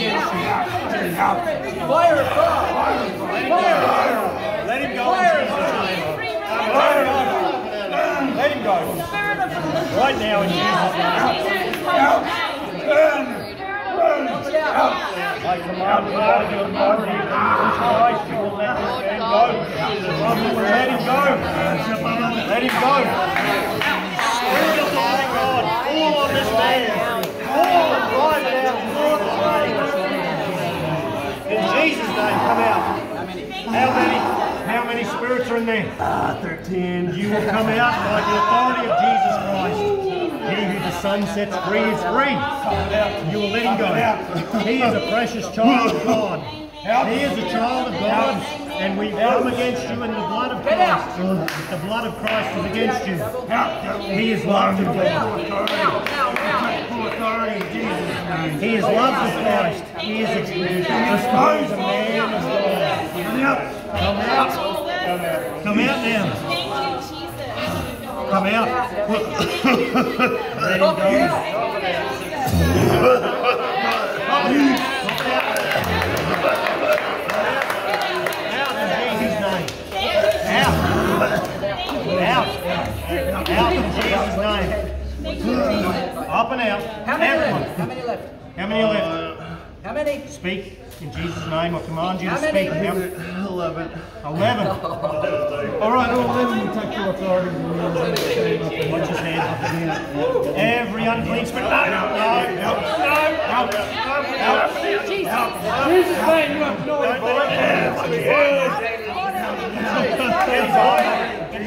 You. Fire of God. Let him go in Jesus' name. Let him go. Right now in Jesus' name. I command the blood of authority Jesus Christ, will let this man go. Let him go. Let him go. Spirit of the living God, fall on this man. Fall and drive it out. Fall the In Jesus' name, come out. How many? How many spirits are in there? Ah, 13. You will come out by the authority of Jesus Christ. He who the Son sets free is free. You will let him go. He is a precious child of God. He is a child of God, and we come against you in the blood of Christ. The blood of Christ is against you. He is loved of God. Authority in Jesus' name. He is loved of Christ. He is a, he is a man of God. Come out. Come out now. Come out. Let him go. Out in Jesus' name. Out. Out. Out in Jesus' name. Up and out. How many Everyone. left? How many left? How many are left? Uh, how many? Speak in Jesus' name. I command you to How many? speak. How- 11. Eleven. Oh. All right, all 11 will take your authority. Watch his hand. Every unclean spirit. No, no, no, no, no, no. Jesus' name, you have no Out, out, out, out,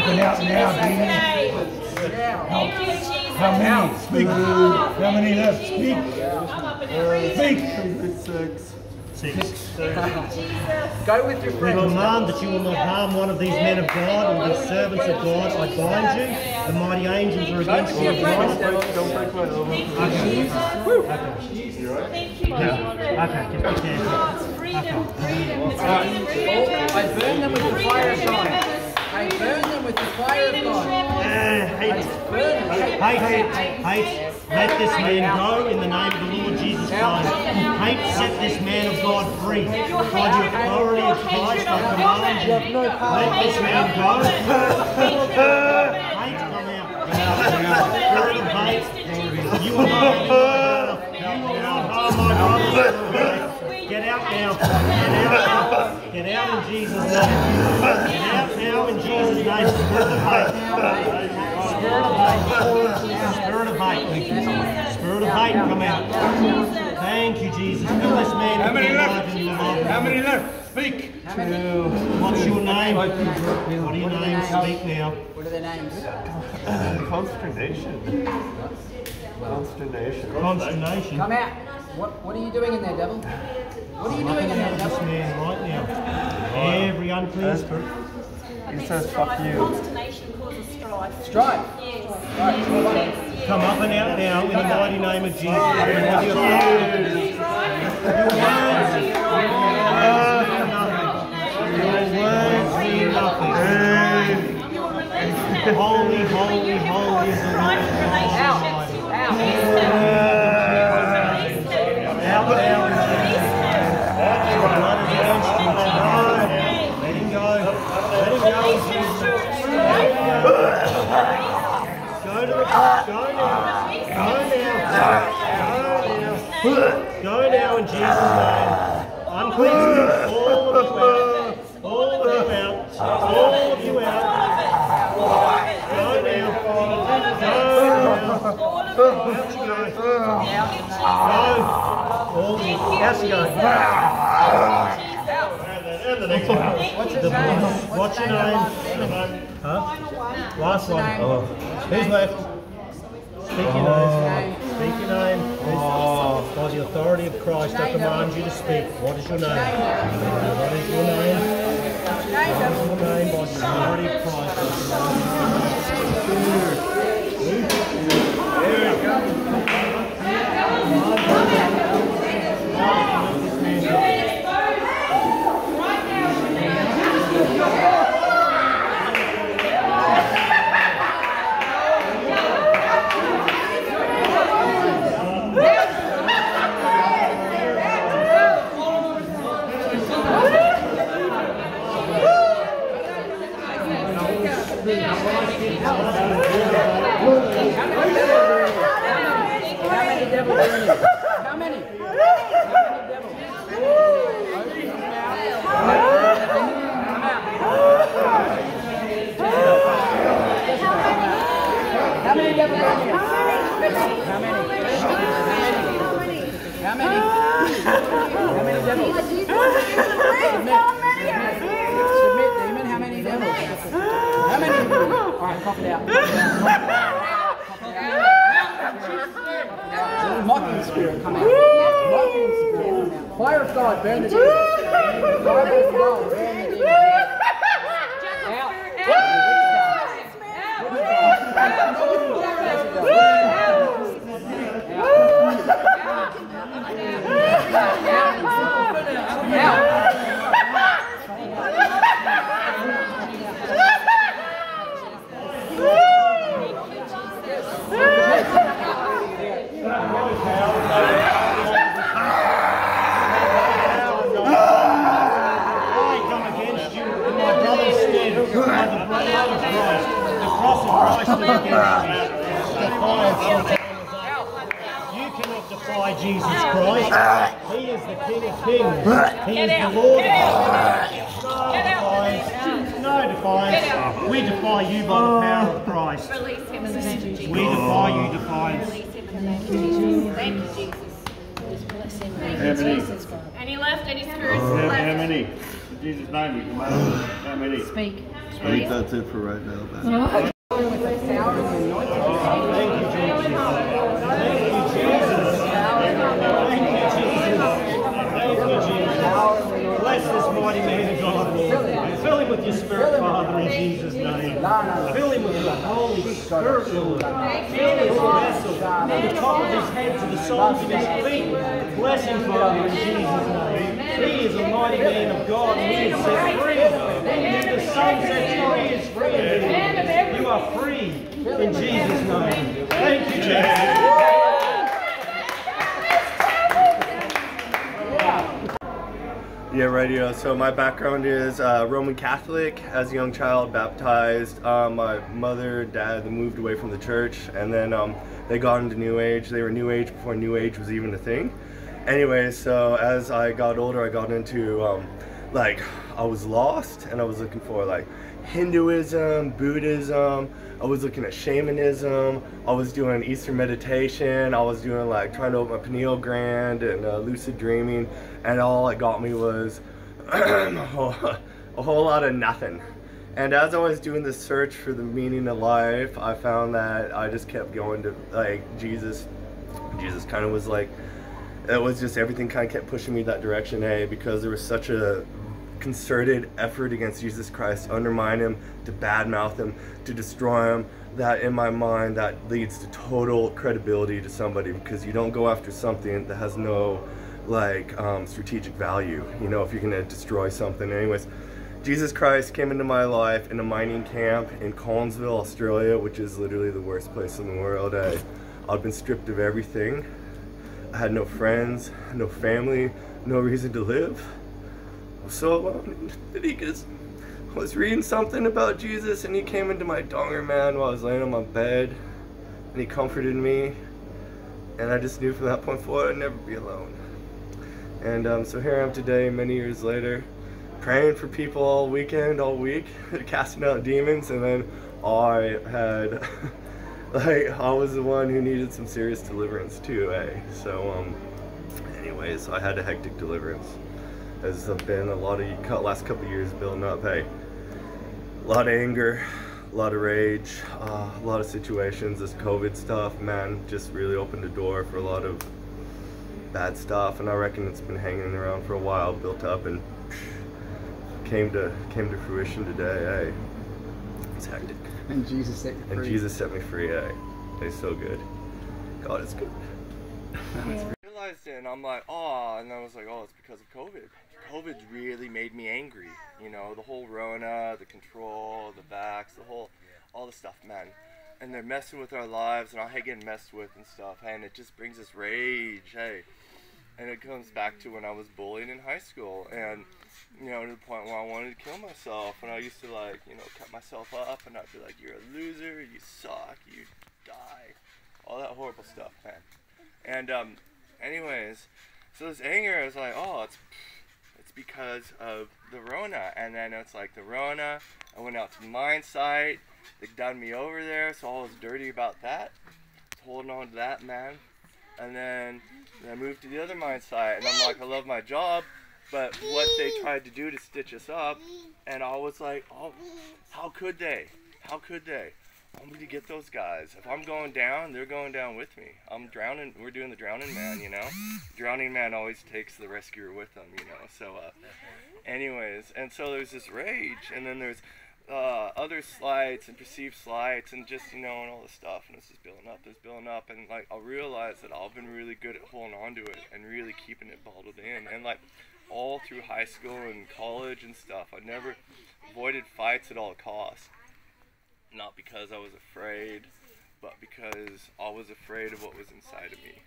He will be free in Jesus' Thank you, Jesus. How many? Speak. How many left? Speak. you, Jesus. I'm up in there. Speak. Six. Six. Go with your friends. We friends. command that you will not harm one of these men of God or these servants of God. I bind you. The mighty angels are against you. Don't break my elbow. Thank you, Jesus. Thank you, Okay, Jesus. just be careful. Freedom, freedom. I burn them with the fire of with the fire of God. Uh, hate, Burn them. hate, hate. Let this man go in the name of the Lord Jesus Christ. Hate, set this man of God free. By the authority of Christ, I command you. Let this man go. Hate, come out. Spirit of hate. You will now. Out in Jesus' name. Get out now in Jesus' name. Spirit of hate. Spirit of hate. Spirit of hate. Spirit of hate, come out. Thank you, Jesus. Fill this man How many left? love and your love. How many left? Speak. Two. What's your name? What are your names? Speak now. What are their names? Consternation. Consternation. Consternation. Come out. What What are you doing in there, devil? What are you doing in there, devil? This devil? man right now. Every unclean spirit. He says, fuck you. Consternation causes strife. Strife. Yes. Right. Yes. Come up and out now in the mighty name of Jesus. And with your authority, your words mean nothing. Your words mean nothing. Holy, holy, holy is the Lord God Almighty. Out the next one. What's his name? boss. What's your the name name? of the last Huh? Last one. Oh. Who's left? Speak your name. Speak your name. Oh. By the authority of Christ, I command you to speak. What is your name? What is your name? What is your name? By the authority of Christ, I command you to speak. How many devils are in you? How many? How many devils? Open his mouth. Come out. How many? How many? How many? Devils? Submit, demon. How many devils? How many? All right, cough it out. Mocking spirit, come out. Mocking spirit, come out. Fire of God, burn the demon. Fire of God, burn the demon. Out. I come against you in my brother's stead by the blood of Christ. The cross of Christ is against you. Defiance. You cannot defy Jesus Christ. He is the King of Kings. He is the Lord of Lords. No defiance. No defiance. We defy you by the power of Christ. Release him in the name of Jesus. We defy you defiance. Release him in the name of Jesus. Thank you, Jesus. Thank you, Jesus. Any left? Any spirits How, how left? many? In Jesus' name, we command. How many? Speak. I think that's it for right now, man. With the power and the anointing. Thank you, Jesus. Thank you, Jesus. Thank you, Jesus. Thank you, Jesus. Bless this mighty man of God, Lord. Fill him with your spirit, Father, in Jesus' name. Fill him with your Holy Spirit, Lord. Fill his vessel from the top of his head to the soles of his feet. Bless him, Father, in Jesus' name. He is a mighty man of God, and he is set free. Whom the Son sets free is free indeed. You are free in Jesus' name. Thank you, Jesus. Yeah, radio. So my background is uh, Roman Catholic. As a young child, baptized. Um, my mother, dad, moved away from the church, and then um, they got into New Age. They were New Age before New Age was even a thing. Anyway, so as I got older, I got into um, like I was lost, and I was looking for like Hinduism, Buddhism. I was looking at shamanism. I was doing Eastern meditation. I was doing like trying to open my pineal gland and uh, lucid dreaming, and all it got me was a, whole, a whole lot of nothing. And as I was doing the search for the meaning of life, I found that I just kept going to like Jesus. Jesus kind of was like, it was just everything kind of kept pushing me that direction, eh? Because there was such a concerted effort against Jesus Christ to undermine him, to badmouth him, to destroy him. That in my mind, that leads to total credibility to somebody because you don't go after something that has no like um, strategic value. You know, if you're gonna destroy something, anyways. Jesus Christ came into my life in a mining camp in Collinsville, Australia, which is literally the worst place in the world. I, I'd been stripped of everything. I had no friends, no family, no reason to live. So alone. Just I was reading something about Jesus, and he came into my donga man while I was laying on my bed, and he comforted me. And I just knew from that point forward I'd never be alone. And um, so here I am today, many years later, praying for people all weekend, all week, casting out demons, and then I had like I was the one who needed some serious deliverance too, eh? So um, anyways, I had a hectic deliverance. There's been a lot of cou- last couple of years building up. Hey, a lot of anger, a lot of rage, uh, a lot of situations. This COVID stuff, man, just really opened the door for a lot of bad stuff, and I reckon it's been hanging around for a while, built up, and came to came to fruition today. Hey, it's hectic. And Jesus set you And free. Jesus set me free. Eh? He's so good. God is good. It, and I'm like, oh, and I was like, oh, it's because of COVID. COVID really made me angry. You know, the whole Rona, the control, the vax, the whole, all the stuff, man. And they're messing with our lives, and I hate getting messed with and stuff. And it just brings us rage. Hey, and it comes back to when I was bullied in high school, and you know, to the point where I wanted to kill myself, and I used to like, you know, cut myself up, and I'd be like, you're a loser, you suck, you die, all that horrible stuff, man. And um, anyways, so this anger, is like, oh, it's it's because of the Rona, and then it's like the Rona. I went out to the mine site. They done me over there, so I was dirty about that. Holding on to that, man. And then, then I moved to the other mine site, and I'm like, I love my job, but what they tried to do to stitch us up, and I was like, oh, how could they? How could they? I'm gonna get those guys. If I'm going down, they're going down with me. I'm drowning. We're doing the drowning man, you know. Drowning man always takes the rescuer with them, you know. So, uh, anyways, and so there's this rage, and then there's uh, other slights and perceived slights, and just you know, and all this stuff, and this is building up, this building up, and like I realized that I've been really good at holding on to it and really keeping it bottled in, and like all through high school and college and stuff, I never avoided fights at all costs not because I was afraid, but because I was afraid of what was inside of me.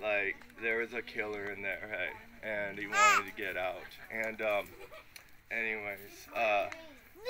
Like there was a killer in there, hey, and he wanted to get out. And um, anyways, uh,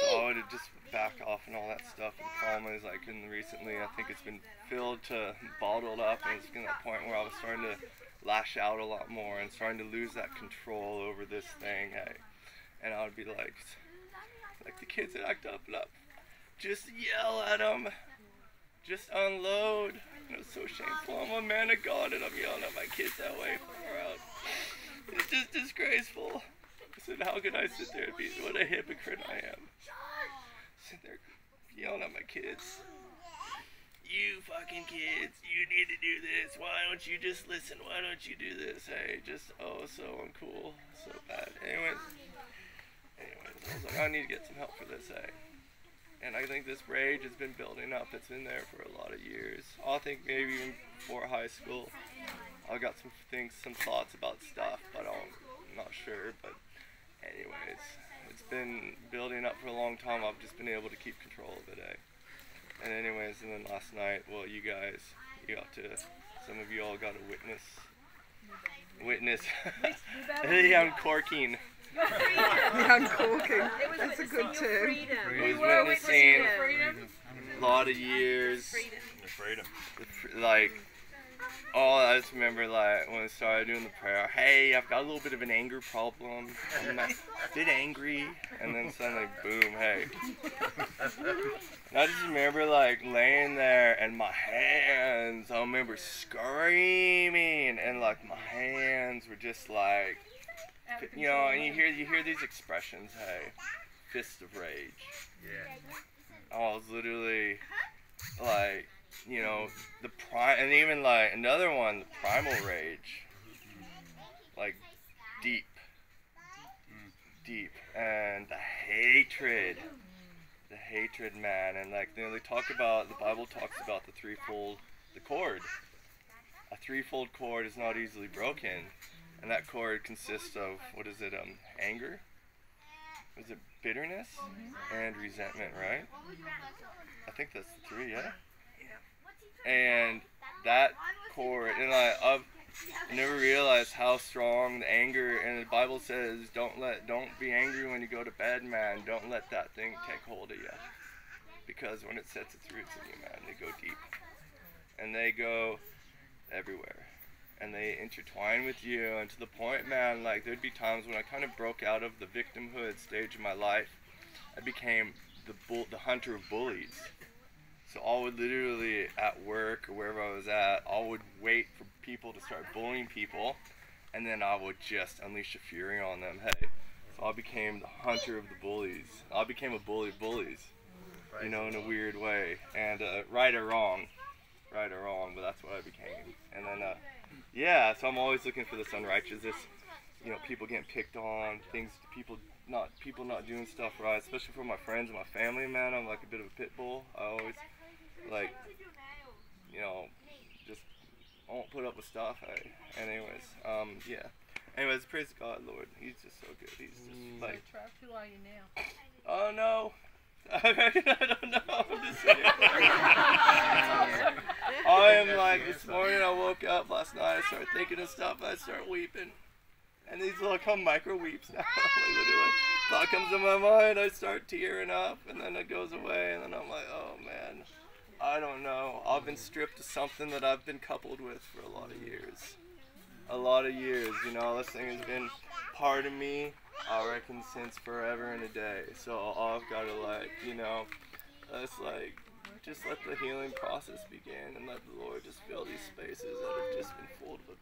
so I would just back off and all that stuff and traumas. Like in recently, I think it's been filled to bottled up, and it's getting to that point where I was starting to lash out a lot more and starting to lose that control over this thing, hey. And I would be like, like the kids that act up, and up just yell at them. Just unload. And it's so shameful. I'm a man of God and I'm yelling at my kids that way. Far out. It's just disgraceful. I said, how could I sit there and be what a hypocrite I am? Sit there yelling at my kids. You fucking kids, you need to do this. Why don't you just listen? Why don't you do this? Hey, just oh so uncool, so bad. Anyways, anyways, I was like, I need to get some help for this. Hey. And I think this rage has been building up. It's been there for a lot of years. I think maybe even before high school, I've got some things, some thoughts about stuff, but I'm not sure. But anyways, it's been building up for a long time. I've just been able to keep control of it. Eh? And anyways, and then last night, well, you guys, you got to, some of you all got to witness, witness. yeah, I'm corking. Uncorking. That's a good term. I was witnessing a lot of years. Freedom. the fr- like oh I just remember like when I started doing the prayer hey I've got a little bit of an anger problem I'm a bit angry and then suddenly boom hey and I just remember like laying there and my hands I remember screaming and like my hands were just like you know and you hear you hear these expressions hey fist of rage. Yeah. Oh, I was literally like, you know, the prime, and even like another one, the primal rage, like deep, deep, and the hatred, the hatred, man, and like you know, they talk about the Bible talks about the threefold, the cord. A threefold cord is not easily broken, and that cord consists of what is it? Um, anger. Is it bitterness and resentment? Right. I think that's the three, yeah. And that cord, and I, I've never realized how strong the anger. And the Bible says, "Don't let, don't be angry when you go to bed, man. Don't let that thing take hold of you, because when it sets its roots in you, man, they go deep, and they go everywhere." And they intertwine with you, and to the point, man, like there'd be times when I kind of broke out of the victimhood stage of my life. I became the bull, the hunter of bullies. So I would literally at work or wherever I was at, I would wait for people to start bullying people, and then I would just unleash a fury on them. Hey, so I became the hunter of the bullies. I became a bully of bullies, you know, in a weird way. And uh, right or wrong, right or wrong, but that's what I became. And then, uh, yeah, so I'm always looking for this unrighteousness. You know, people getting picked on, things, people not people not doing stuff right, especially for my friends and my family. Man, I'm like a bit of a pit bull. I always like, you know, just I won't put up with stuff. I, anyways, um, yeah. Anyways, praise God, Lord. He's just so good. He's just like, Trapped, who are you now? oh no. I don't know. I am like this morning. I woke up last night. I started thinking of stuff. I start weeping, and these little come micro weeps now. like thought comes to my mind. I start tearing up, and then it goes away, and then I'm like, oh man, I don't know. I've been stripped of something that I've been coupled with for a lot of years. A lot of years, you know. This thing has been part of me. I reckon since forever and a day. So all I've got to like, you know, let's like just let the healing process begin and let the Lord just fill these spaces that have just been filled with